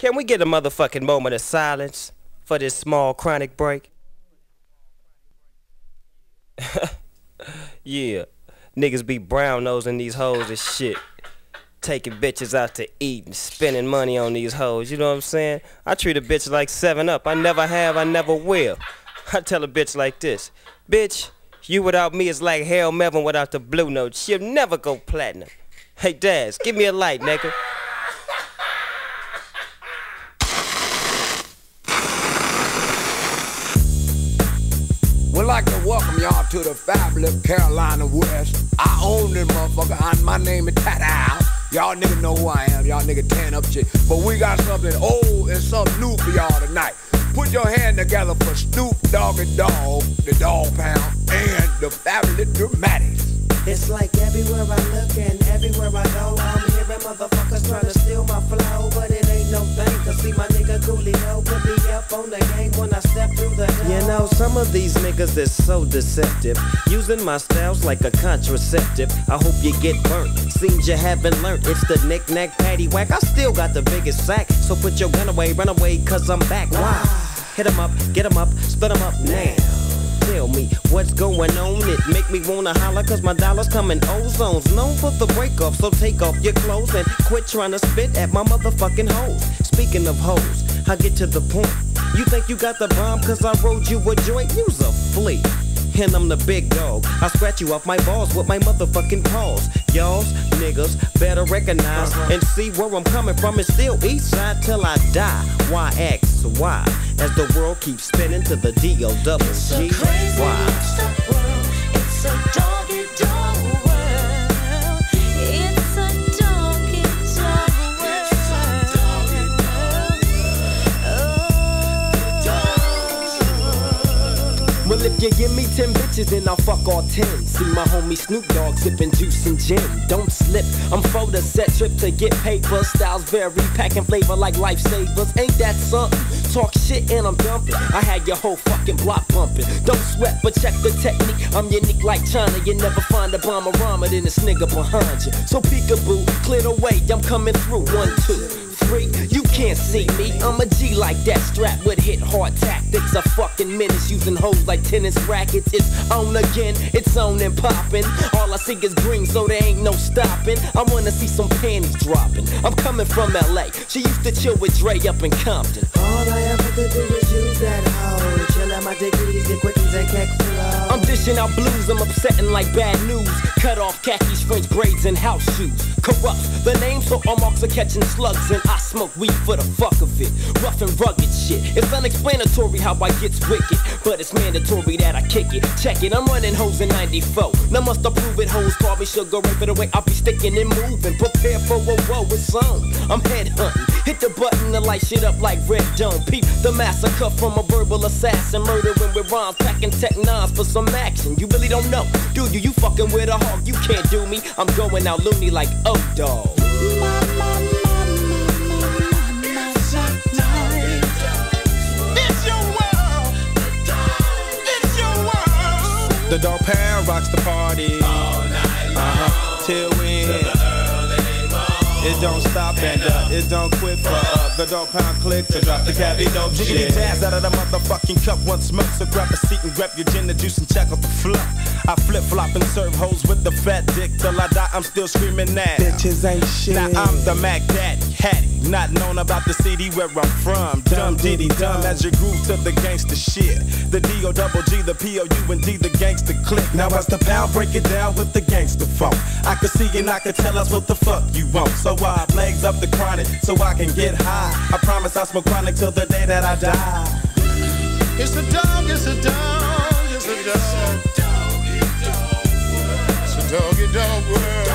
Can we get a motherfucking moment of silence for this small chronic break? yeah, niggas be brown nosing these hoes and shit. Taking bitches out to eat and spending money on these hoes, you know what I'm saying? I treat a bitch like 7 Up. I never have, I never will. I tell a bitch like this Bitch, you without me is like Harold Melvin without the blue note. She'll never go platinum. Hey, Daz, give me a light, nigga. Y'all to the fabulous Carolina West. I own this motherfucker, and my name is Tat Y'all niggas know who I am. Y'all niggas tan up shit. But we got something old and something new for y'all tonight. Put your hand together for Snoop Dogg and Dog, the Dogg Pound, and the Fabulous Dramatics. It's like everywhere I look and everywhere I go, I'm hearing motherfuckers trying to steal my flow, but it ain't no thing, cause see my nigga Coolio put me up on the game when I step through know, some of these niggas is so deceptive, using my styles like a contraceptive. I hope you get burnt, seems you haven't learned. It's the knick-knack, patty whack, I still got the biggest sack, so put your gun away, run away, cause I'm back. Why? Hit 'em up, get 'em up, split 'em up now tell me what's going on. It make me wanna holler cause my dollars come in ozones. Known for the break off, so take off your clothes and quit trying to spit at my motherfucking hoes. Speaking of hoes, I get to the point. You think you got the bomb cause I rode you a joint? You's a flea and I'm the big dog. I scratch you off my balls with my motherfucking paws. Y'all's niggas better recognize uh-huh. and see where I'm coming from. It's still east side till I die. Why X Y? As the world keeps spinning to the D O double G Y. Well, bitches, then I'll fuck all 10. See my homie Snoop Dogg sipping juice and gin. Don't slip, I'm for the set trip to get paper. Styles vary, packing flavor like lifesavers. Ain't that something? Talk shit and I'm dumping. I had your whole fucking block pumping. Don't sweat, but check the technique. I'm unique like China. You never find a bomber rhymer than this nigga behind you. So peekaboo, clear the way. I'm coming through. One, two freak. You can't see me. I'm a G like that, strapped with hit hard tactics. A fucking menace using hoes like tennis rackets. It's on again, it's on and popping. All I see is green, so there ain't no stopping. I wanna see some panties dropping. I'm coming from LA. She used to chill with Dre up in Compton. All I ever could do is use that hoe. Chill out my degrees, get quickies and flow. I'm dishing out blues, I'm upsetting like bad news. Cut off khakis, French braids, and house shoes. Kurupt the names so all marks are catching slugs and I smoke weed for the fuck of it. Rough and rugged shit. It's unexplanatory how I gets wicked, but it's mandatory that I kick it. Check it, I'm running hoes in 94. Now must approve it, hoes call me sugar rape the way I'll be sticking and moving. Prepare for a woe, it's on. I'm head hunting. Hit the button to light shit up like red dome. Peep the massacre from a verbal assassin. Murdering with rhymes, packing tech nines for some action. You really don't know, do you? You fucking with a hog, you can't do me. I'm going out loony like oh dog. The Dogg Pound rocks the party. All night long. Uh-huh. Till we it don't stop and uh, it don't quit for uh, the Dogg Pound click to drop the cabbie dope Jiggity shit. jazz out of the motherfucking cup once smoke so grab a seat and grab your gin and juice and check out the fluff. I flip flop and serve hoes with the fat dick till I die. I'm still screaming that. Bitches ain't shit. Now I'm the Mac Daddy, Hattie. Not known about the city where I'm from. Dumb diddy dumb as your groove to the gangster shit. The D O double G, the P O U and D, the gangster click. Now as the pound break it down with the gangster funk. I can see and I can tell us what the fuck you want. So I legs up the chronic so I can get high. I promise I'll smoke chronic till the day that I die. It's a dog, it's a dog, it's a dog. It's a doggy dog world. Just cool.